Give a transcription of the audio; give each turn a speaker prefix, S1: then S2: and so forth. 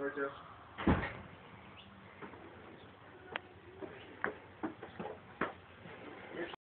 S1: right there.